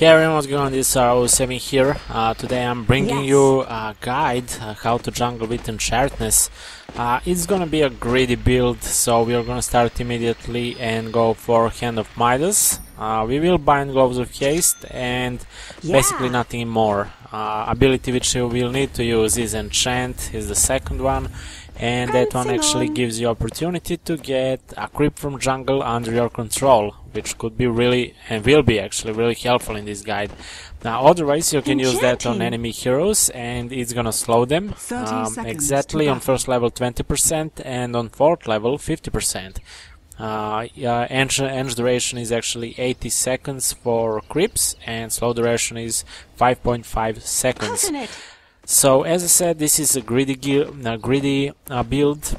Hey everyone, what's going on? This is RO7 here. Uh, today I'm bringing Yes. you a guide uh, how to jungle with Enchantress. Uh, it's gonna be a greedy build, so we're gonna start immediately and go for Hand of Midas. Uh, we will bind Gloves of Haste and basically nothing more. Uh, ability which you will need to use is Enchant, is the second one. And that one actually gives you opportunity to get a creep from jungle under your control, which could be really and will be actually really helpful in this guide. Now, otherwise you can use that on enemy heroes, and it's gonna slow them um, exactly on first level 20% and on fourth level 50%. Uh, yeah, end, duration is actually 80 seconds for creeps, and slow duration is 5.5 seconds. So as I said, this is a greedy, uh, greedy uh, build,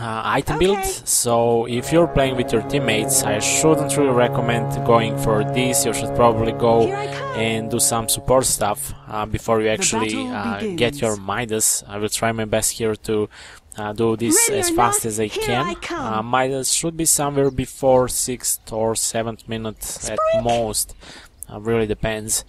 uh, item build. Okay. So if you're playing with your teammates, I shouldn't really recommend going for this. You should probably go Here I come. and do some support stuff uh, before you actually uh, get your Midas. I will try my best here to uh, do this as fast as I can. Uh, Midas should be somewhere before 6th or 7th minute at most. Uh, really depends.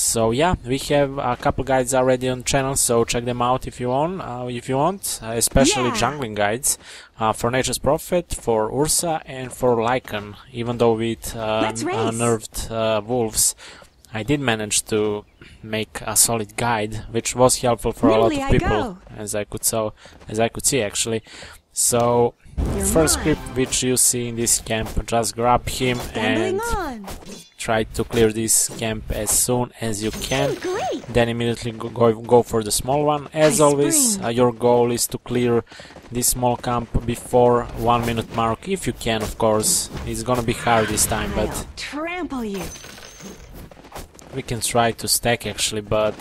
So yeah, we have a couple guides already on channel, so check them out if you want. Uh, if you want, uh, especially Yeah. jungling guides uh, for Nature's Prophet, for Ursa, and for Lycan. Even though with uh, Let's n- race. unnerved uh, wolves, I did manage to make a solid guide, which was helpful for a lot of people, as I could so as I could see actually. So You're first mine. script which you see in this camp, just grab him Gambling and on. Try to clear this camp as soon as you can. Oh. Then immediately go, go, go for the small one. As I always, uh, your goal is to clear this small camp before one minute mark, if you can, of course. It's gonna be hard this time, I'll but trample you. we can try to stack actually, but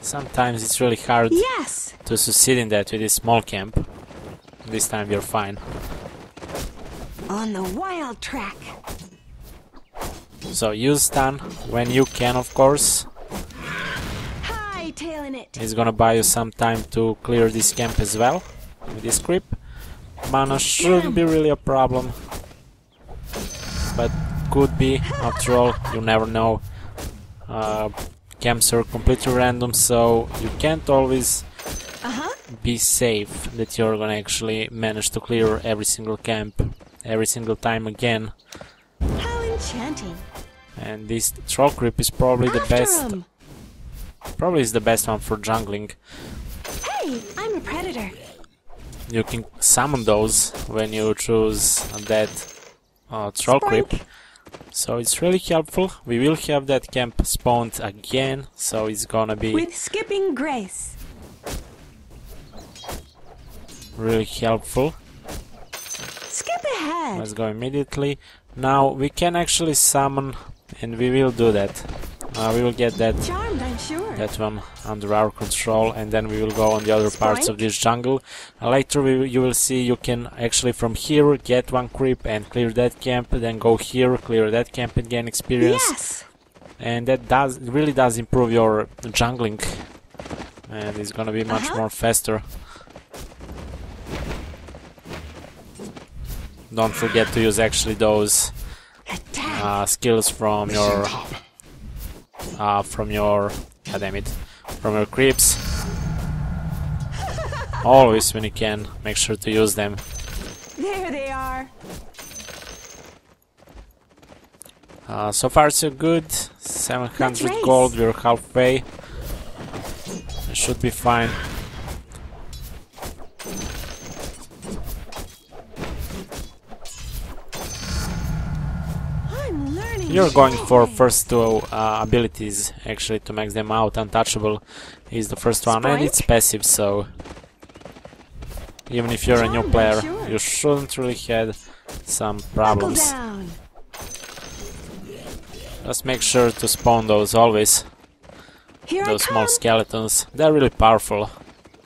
sometimes it's really hard Yes. to succeed in that with this small camp. This time we're fine. On the wild track. So use stun when you can, of course. It's gonna buy you some time to clear this camp as well with this creep. Mana shouldn't be really a problem, but could be. After all, you never know. Uh, camps are completely random, so you can't always Uh be safe that you're gonna actually manage to clear every single camp every single time again. How enchanting. And this troll creep is probably the best. 'em. Probably is the best one for jungling. Hey, I'm a predator. You can summon those when you choose that uh, troll Sprite. creep. So it's really helpful. We will have that camp spawned again, so it's gonna be With skipping grace. really helpful. Skip ahead. Let's go immediately. Now we can actually summon, and we will do that. Uh, we will get that Charmed, I'm sure. that one under our control and then we will go on the other parts of this jungle Uh, later we, you will see you can actually from here get one creep and clear that camp then go here clear that camp and gain experience Yes. and that does really does improve your jungling and it's gonna be much Uh-huh. more faster don't forget to use actually those. Uh, skills from your uh, from your god damn it from your creeps. Always when you can make sure to use them. There they are. uh, so far so good. 700 gold we're halfway. It should be fine You're going for first two uh, abilities actually to max them out. Untouchable is the first one, and it's passive, so even if you're a new player, you shouldn't really have some problems. Just make sure to spawn those always. Here Those small skeletons. They're really powerful,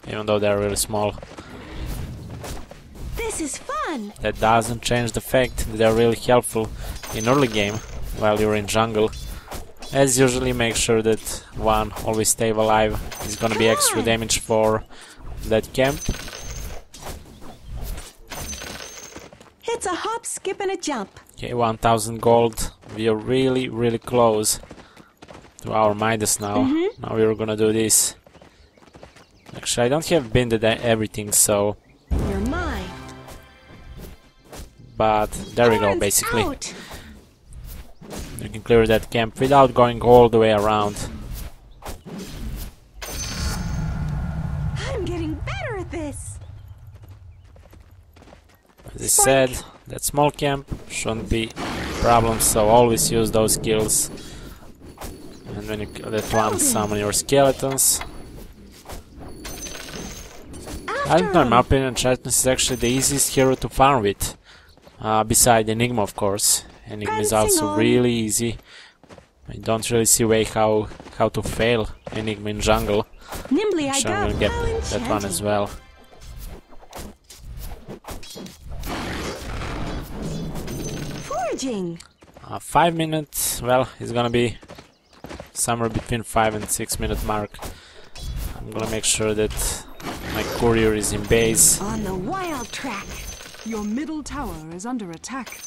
even though they're really small. This is fun. That doesn't change the fact that they're really helpful in early game while you're in jungle. As usually, make sure that one always stay alive. It's gonna be extra damage for that camp. It's a hop, skip, and a jump. Okay, 1000 gold. We are really, really close to our Midas now. Mm-hmm. Now we're gonna do this. Actually, I don't have binded everything, so... You're mine. But there we go, basically. out. You can clear that camp without going all the way around. I'm getting better at this. As I said, that small camp shouldn't be a problem, so always use those skills. And when you that one, summon your skeletons. I don't know, in my opinion, Sharpness is actually the easiest hero to farm with. Uh, beside Enigma, of course. Enigma is also on. really easy. I don't really see way how how to fail Enigma in jungle. Nimbly I So go. I'm gonna get How that one as well. Foraging. Uh, five minutes, well, it's gonna be somewhere between five and six minute mark. I'm gonna make sure that my courier is in base. On the wild track. Your middle tower is under attack.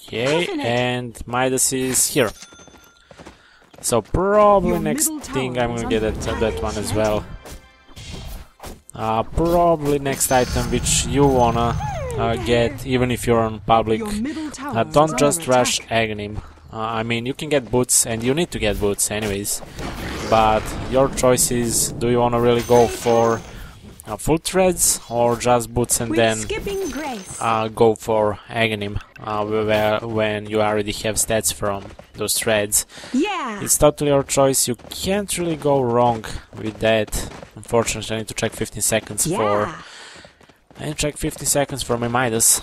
Okay, and Midas is here. So probably next thing I'm gonna get that, that one as well. Uh, probably next item which you wanna uh, get, even if you're on public. Your middle tower Uh, don't just rush. Aghanim. Uh, I mean, you can get boots, and you need to get boots anyways. But your choice is: do you want to really go for uh, full threads or just boots, and With then uh, go for Aghanim, uh, where, when you already have stats from those threads? yeah. It's totally your choice. You can't really go wrong with that. Unfortunately, I need to check 15 seconds for yeah. and check 50 seconds for my Midas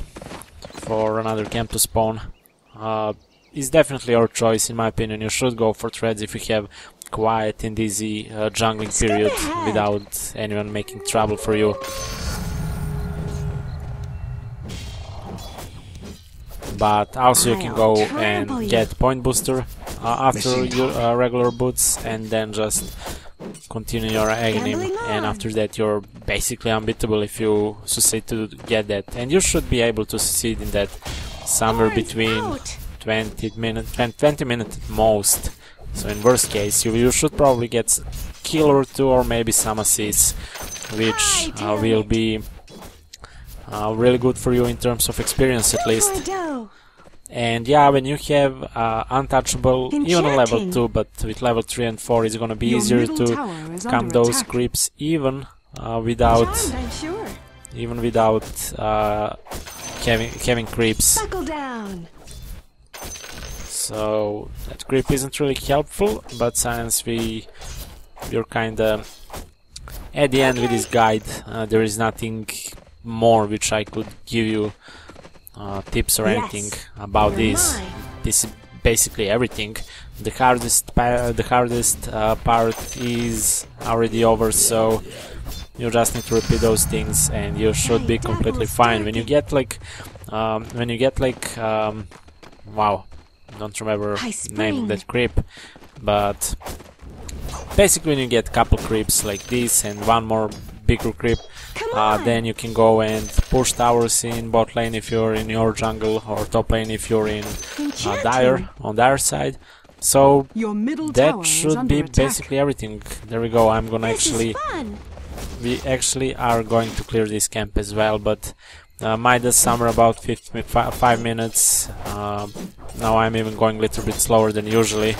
for another camp to spawn. Uh, it's definitely your choice, in my opinion. You should go for threads if you have quiet and easy uh, jungling Skip period ahead. without anyone making trouble for you. But also you can go and get point booster uh, after your uh, regular boots and then just continue your Aghanim. And after that you're basically unbeatable if you succeed to get that. And you should be able to succeed in that somewhere between 20 minutes 20 minutes at most so in worst case you, you should probably get kill or two or maybe some assists which uh, will be uh, really good for you in terms of experience at least and yeah, when you have uh, untouchable, even on level 2, but with level 3 and 4, it's gonna be Your easier to come those attack. creeps even uh, without Charmed, sure. even without uh, having having creeps. So that grip isn't really helpful, but since we we're kinda at the end with this guide, uh, there is nothing more which I could give you uh, tips or Yes. anything about this. This is basically everything. The hardest the hardest uh, part is already over, so you just need to repeat those things, and you should be completely fine. When you get like, um, when you get like, um, wow, don't remember name of that creep, but basically when you get couple creeps like this and one more bigger creep, uh, then you can go and push towers in bot lane if you're in your jungle, or top lane if you're in uh, dire on dire side. So Your middle tower should be attack. basically everything. There we go. I'm gonna This actually we actually are going to clear this camp as well, but uh, Midas summer about 50, fi- 5 minutes. Um now I'm even going a little bit slower than usually,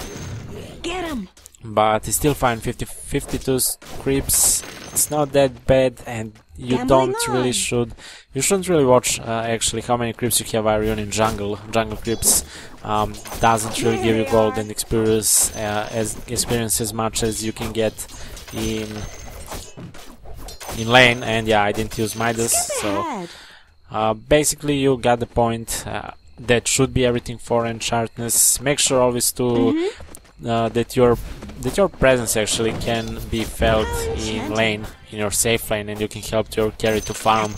Get him. but it's still fine. 50, 52 s- creeps. It's not that bad, and you Gambling don't really should. You shouldn't really watch uh, actually how many creeps you have you in jungle. Jungle creeps um, doesn't really give you gold and experience uh, as experience as much as you can get in in lane. And yeah, I didn't use Midas, so. Uh, basically you got the point. Uh, that should be everything for Enchantress. Make sure always to Mm-hmm. uh, that your that your presence actually can be felt in lane, in your safe lane, and you can help your carry to farm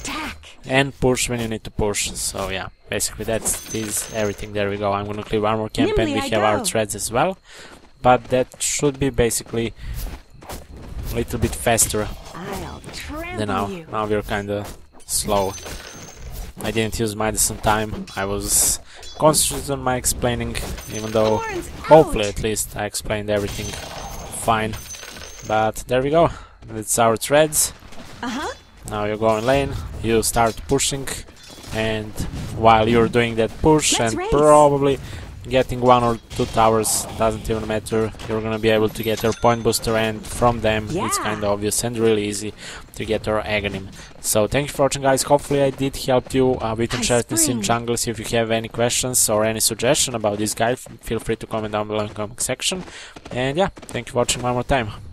and push when you need to push. So yeah, basically that's is everything. There we go. I'm gonna clear one more camp, and Nimbly we have our threads as well. But that should be basically a little bit faster than now. you. Now we're kind of slow. I didn't use Madison time. I was concentrated on my explaining, even though hopefully at least I explained everything fine. But there we go. It's our threads. Uh-huh. Now you go in lane, you start pushing, and while you're doing that push Let's and race. probably getting one or two towers, doesn't even matter, you're gonna be able to get your point booster and from them it's kinda obvious and really easy to get your Aghanim. So thank you for watching guys, hopefully I did help you uh, with I Enchanted Sim spring. Jungle. If you have any questions or any suggestion about this guy, feel free to comment down below in the comment section. And yeah, thank you for watching one more time.